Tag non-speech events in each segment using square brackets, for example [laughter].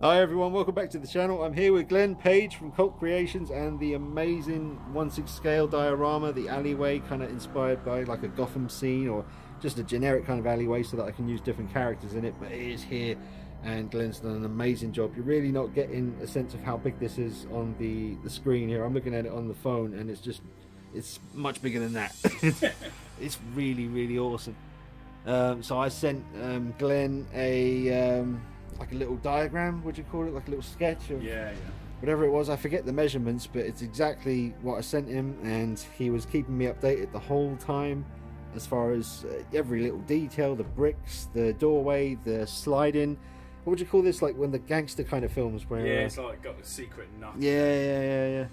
Hi everyone, welcome back to the channel. I'm here with Glen Page from Cult Creations and the amazing 1/6 scale diorama, the alleyway kind of inspired by like a Gotham scene or just a generic kind of alleyway so that I can use different characters in it, but it is here and Glen's done an amazing job. You're really not getting a sense of how big this is on the, the screen here. I'm looking at it on the phone and it's just, it's much bigger than that. [laughs] it's really, really awesome. Um, so I sent um, Glen a um, like a little diagram, would you call it, like a little sketch of Yeah, yeah. whatever it was. I forget the measurements, but it's exactly what I sent him, and he was keeping me updated the whole time as far as uh, every little detail, the bricks, the doorway, the sliding. What would you call this? Like when the gangster kind of films where Yeah, uh, it's like got the secret nut. yeah, yeah, yeah, yeah.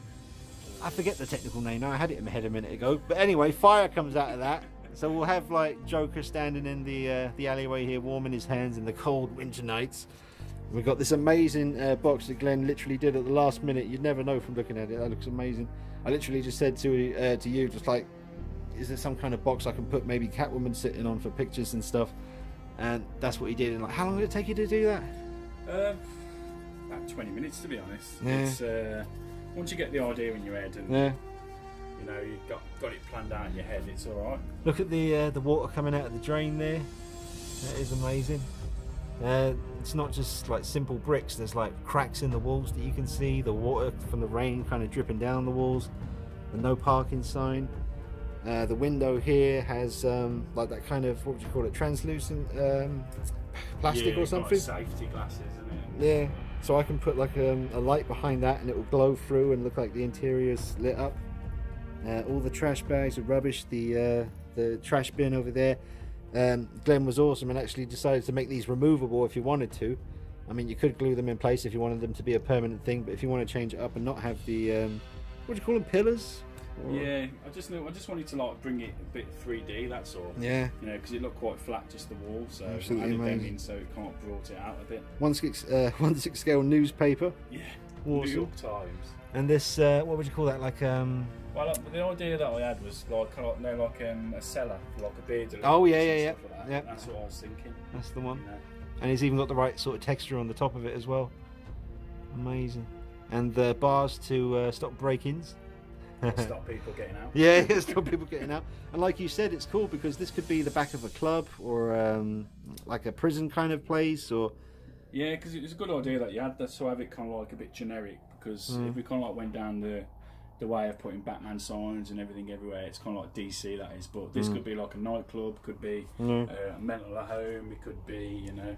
I forget the technical name now. I had it in my head a minute ago. But anyway, fire comes out of that. So we'll have like Joker standing in the uh, the alleyway here, warming his hands in the cold winter nights. We've got this amazing uh, box that Glen literally did at the last minute. You'd never know from looking at it. That looks amazing. I literally just said to uh, to you, just like, is there some kind of box I can put maybe Catwoman sitting on for pictures and stuff? And that's what he did. And like, how long did it take you to do that? Uh, about 20 minutes to be honest. Yeah. It's uh, once you get the idea in your head and Yeah. You know you've got got it planned out in your head, it's all right. Look at the uh, the water coming out of the drain there. That is amazing. Uh, it's not just like simple bricks. There's like cracks in the walls that you can see. The water from the rain kind of dripping down the walls. The no parking sign. Uh, the window here has um, like that kind of what do you call it? Translucent um, plastic yeah, or something. safety glasses, isn't Yeah. So I can put like um, a light behind that and it will glow through and look like the interior's lit up. Uh, all the trash bags of rubbish, the uh, the trash bin over there. Um, Glen was awesome and actually decided to make these removable if you wanted to. I mean, you could glue them in place if you wanted them to be a permanent thing, but if you want to change it up and not have the um, what do you call them, pillars? Or- Yeah, I just knew, I just wanted to like bring it a bit 3D. That's all. Yeah. You know, because it looked quite flat, just the wall. So Absolutely I added them amazing. in, so it kind of brought it out a bit. One six uh, [laughs] one six scale newspaper. Yeah. Awesome. New York Times. And this, uh, what would you call that? Like um. Well, like, the idea that I had was like kind of no, like um, a cellar, for, like a beer. Oh, yeah, yeah, yeah. Like. Yeah. That's what I was thinking. That's the one. You know. and he's even got the right sort of texture on the top of it as well. Amazing. And the bars to uh, stop break-ins. Stop [laughs] people getting out. yeah, yeah, stop people getting out. And like you said, it's cool because this could be the back of a club or um, like a prison kind of place or Yeah, because it was a good idea that you had that, so have it kind of like a bit generic. Because Mm. if we kind of like went down the the way of putting Batman signs and everything everywhere, it's kind of like DC that is. But this Mm. could be like a nightclub, could be Mm. uh, a mental home, it could be you know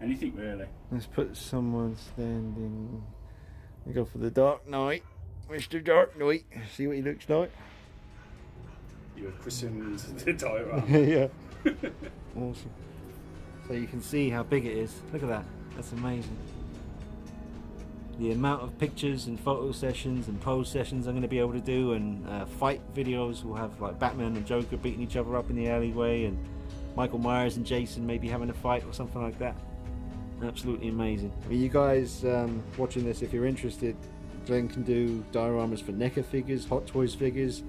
anything really. let's put someone standing. We go for the Dark Knight, Mr. Dark Knight. See what he looks like. You were christened [laughs] the diorama. [laughs] yeah. [laughs] awesome. So you can see how big it is. Look at that. That's amazing. The amount of pictures and photo sessions and pose sessions I'm going to be able to do, and uh, fight videos. We'll have like Batman and Joker beating each other up in the alleyway, and Michael Myers and Jason maybe having a fight or something like that. Absolutely amazing. I mean, you guys um, watching this, if you're interested, Glen can do dioramas for NECA figures, Hot Toys figures.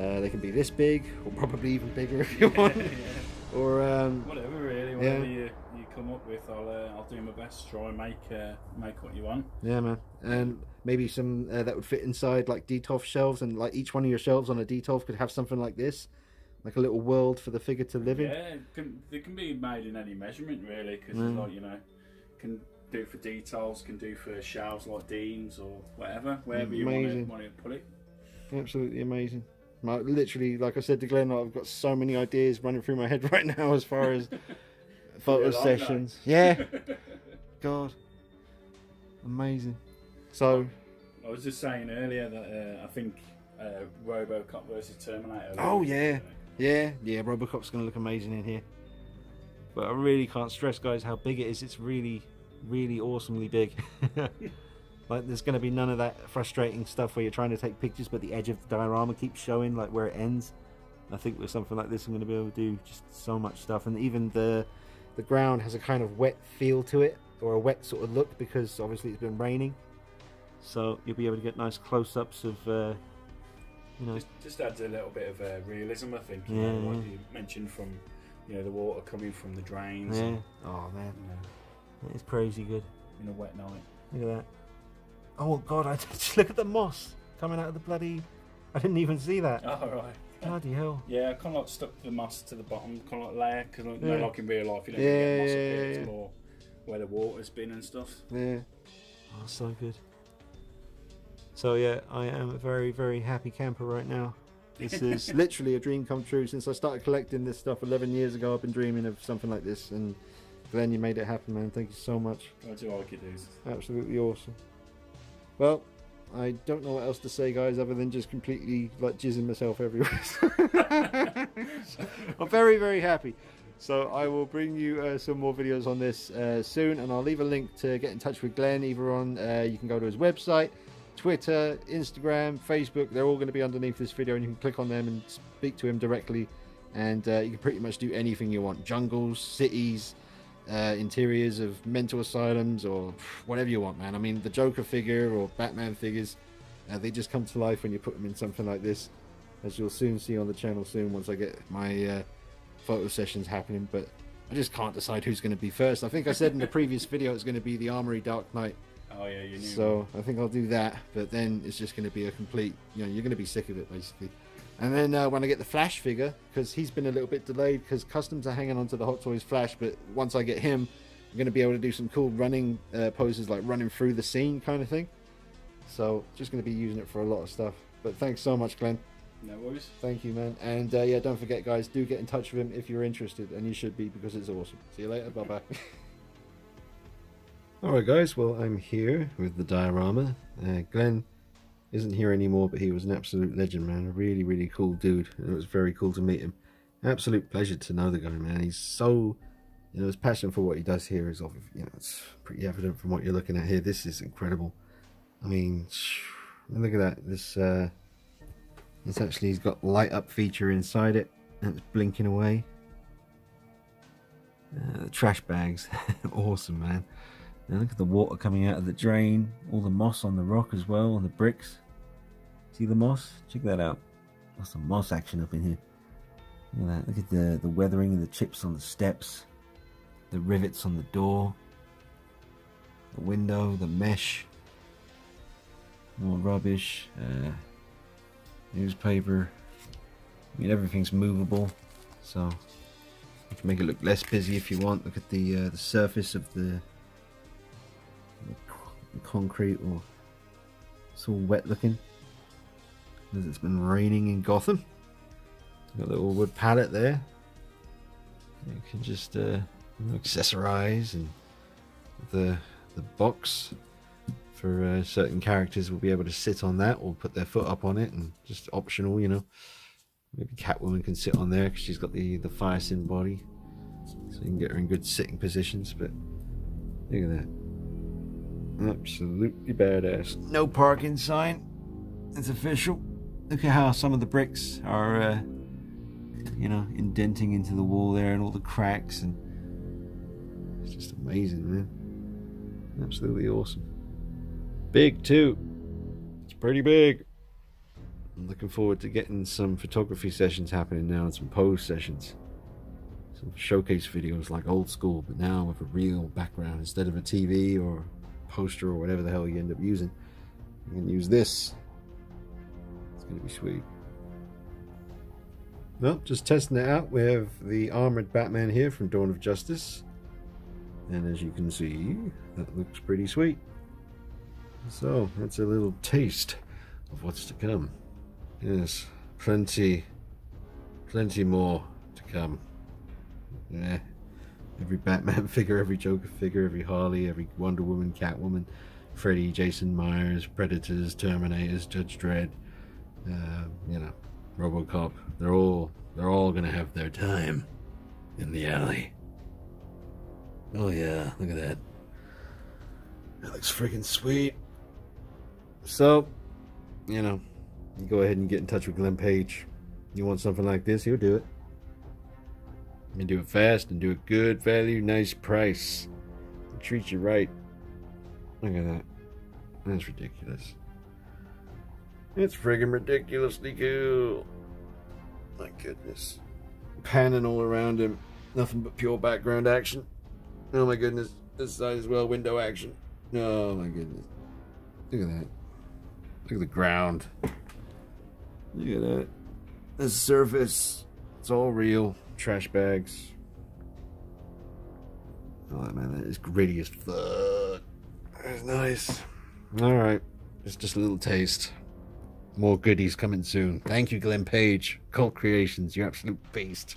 Uh, they can be this big, or probably even bigger if you want. [laughs] Or um, Whatever really, whatever you, you come up with, I'll uh, I'll do my best to try and make uh, make what you want. yeah, man, and maybe some uh, that would fit inside like Detolf shelves, and like each one of your shelves on a Detolf could have something like this, like a little world for the figure to live in. Yeah, it can, they can be made in any measurement really, because Mm. like you know, can do for Detolfs, can do for shelves like Dean's or whatever, wherever you want to, Amazing. put it. Absolutely amazing. Literally, like I said to Glen, I've got so many ideas running through my head [laughs] right now as far as photo [laughs] Yeah, night. sessions. [laughs] Yeah, God, amazing. So, I was just saying earlier that uh, I think uh, RoboCop versus Terminator. Oh, yeah. yeah, yeah, Robocop's going to look amazing in here. But I really can't stress, guys, how big it is. It's really, really awesomely big. [laughs] like, there's going to be none of that frustrating stuff where you're trying to take pictures, but the edge of the diorama keeps showing, like where it ends. I think with something like this, I'm going to be able to do just so much stuff, and even the the ground has a kind of wet feel to it, or a wet sort of look, because obviously it's been raining. So you'll be able to get nice close-ups of, uh, you know, Just, just adds a little bit of uh, realism, I think. You Yeah, know, what you mentioned from you know the water coming from the drains. yeah. and, Oh man, you know, it's crazy good. in a wet night. Look at that. Oh god, [laughs] I just look at the moss coming out of the bloody. I didn't even see that. [laughs] Oh right. Bloody hell. Yeah, I kind of like stuck the moss to the bottom, kind of like layer, because like, Yeah. no, like in real life, you don't Yeah, get moss up here. It's more where the water's been and stuff. Yeah. Oh, so good. So yeah, I am a very, very happy camper right now. This is [laughs] literally a dream come true. Since I started collecting this stuff 11 years ago, I've been dreaming of something like this. And Glen, you made it happen, man. Thank you so much. I do like it, dudes. Absolutely awesome. Well, I don't know what else to say, guys, other than just completely like jizzing myself everywhere. [laughs] I'm very, very happy. So I will bring you uh, some more videos on this uh, soon, and I'll leave a link to get in touch with Glen. Either on uh, you can go to his website, Twitter, Instagram, Facebook. They're all going to be underneath this video, and you can click on them and speak to him directly. And uh, you can pretty much do anything you want: jungles, cities, uh, interiors of mental asylums or whatever you want, man. I mean, the Joker figure or Batman figures, uh, they just come to life when you put them in something like this, as you'll soon see on the channel soon once I get my uh, photo sessions happening. But I just can't decide who's going to be first. I think I said in the previous video it's going to be the Armory Dark Knight, Oh yeah, you knew. so I think I'll do that. But then it's just going to be a complete, you know, you're going to be sick of it basically. And then uh, when I get the Flash figure, because he's been a little bit delayed, because customs are hanging on to the Hot Toys Flash, but once I get him, I'm going to be able to do some cool running uh, poses, like running through the scene kind of thing. So just going to be using it for a lot of stuff. But thanks so much, Glen. No worries. Thank you, man. And uh, yeah, don't forget, guys, do get in touch with him if you're interested, and you should be because it's awesome. See you later. Bye bye. [laughs] Alright, guys, well, I'm here with the diorama. Uh, Glen isn't here anymore, but he was an absolute legend, man. A really, really cool dude. And it was very cool to meet him. Absolute pleasure to know the guy, man. He's so, you know, his passion for what he does here is, of, you know, it's pretty evident from what you're looking at here. This is incredible. I mean, [sighs] look at that. This, uh, it's actually, he's got light up feature inside it, and it's blinking away. Uh, trash bags, [laughs] awesome, man. Now look at the water coming out of the drain, all the moss on the rock as well, on the bricks. See the moss? Check that out. Got some moss action up in here. Look at that. Look at the, the weathering and the chips on the steps, the rivets on the door, the window, the mesh, more rubbish, uh, newspaper. I mean, everything's movable, so you can make it look less busy if you want. Look at the uh, the surface of the the concrete or it's all wet looking because it's been raining in Gotham. Got a little wood pallet there. You can just uh, accessorize and the the box for uh, certain characters will be able to sit on that or put their foot up on it and just optional, you know. Maybe Catwoman can sit on there because she's got the the Phicen body, so you can get her in good sitting positions. But look at that. Absolutely badass. No parking sign. It's official. Look at how some of the bricks are, uh, you know, indenting into the wall there and all the cracks. And it's just amazing, man. Absolutely awesome. Big, too. It's pretty big. I'm looking forward to getting some photography sessions happening now and some pose sessions. Some showcase videos like old school, but now with a real background instead of a TV or poster or whatever the hell you end up using. You can use this. To be sweet. Well, just testing it out. We have the armored Batman here from Dawn of Justice. And as you can see, that looks pretty sweet. So, that's a little taste of what's to come. Yes, plenty, plenty more to come. Yeah. Every Batman [laughs] figure, every Joker figure, every Harley, every Wonder Woman, Catwoman, Freddy, Jason Myers, Predators, Terminators, Judge Dredd, uh, you know, RoboCop. They're all they're all gonna have their time in the alley. Oh yeah, look at that. That looks freaking sweet. So, you know, you go ahead and get in touch with Glen Page. You want something like this, he'll do it. And do it fast and do it good value, nice price. Treat you right. Look at that. That's ridiculous. It's friggin' ridiculously cool. My goodness. Panning all around him. Nothing but pure background action. Oh my goodness. This side as well, window action. Oh my goodness. Look at that. Look at the ground. Look at that. The surface. It's all real. Trash bags. Oh man, that is gritty as fuck. That's nice. Alright. It's just a little taste. More goodies coming soon. Thank you, Glen Page. Cult Creations, You're absolute beast.